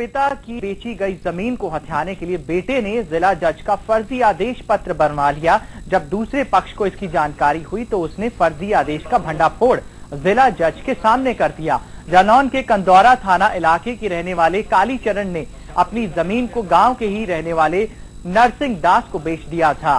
पिता की बेची गई ज़मीन को हथियाने के लिए बेटे ने जिला जज का फर्जी आदेश पत्र बनवा लिया। जब दूसरे पक्ष को इसकी जानकारी हुई तो उसने फर्जी आदेश का भंडाफोड़ जिला जज के सामने कर दिया। जालौन के कंदौरा थाना इलाके के रहने वाले कालीचरण ने अपनी ज़मीन को गाँव के ही रहने वाले नरसिंह दास को बेच दिया था।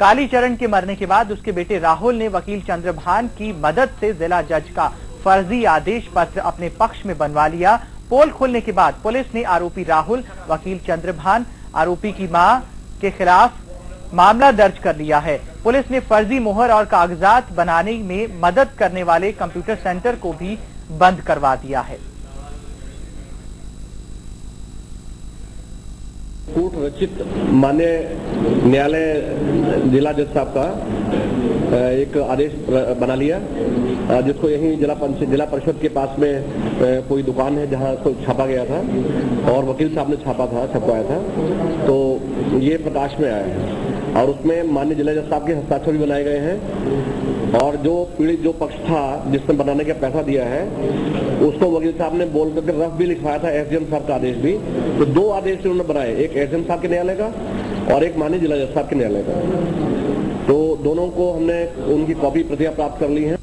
कालीचरण के मरने के बाद उसके बेटे राहुल ने वकील चंद्रभान की मदद से जिला जज का फर्जी आदेश पत्र अपने पक्ष में बनवा लिया पोल खोलने के बाद पुलिस ने आरोपी राहुल, वकील चंद्रभान, आरोपी की माँ के खिलाफ मामला दर्ज कर लिया है। पुलिस ने फर्जी मोहर और कागजात बनाने में मदद करने वाले कंप्यूटर सेंटर को भी बंद करवा दिया है। कूट रचित मान्य न्यायालय जिला जज साहब का एक आदेश बना लिया। जिसको यही जिला जिला परिषद के पास में कोई दुकान है जहाँ उसको छापा गया था और वकील साहब ने छापा था, छपवाया था तो ये प्रकाश में आया है। और उसमें मान्य जिला जज साहब के हस्ताक्षर भी बनाए गए हैं। और जो पीड़ित, जो पक्ष था जिसने बनाने का पैसा दिया है, उसको वकील साहब ने बोल करके रफ भी लिखवाया था, एसडीएम साहब का आदेश भी। तो दो आदेश उन्होंने बनाए, एक एसडीएम साहब के न्यायालय का और एक माननीय जिला जज साहब के न्यायालय का। तो दोनों को हमने उनकी कॉपी प्रतियाँ प्राप्त कर ली हैं।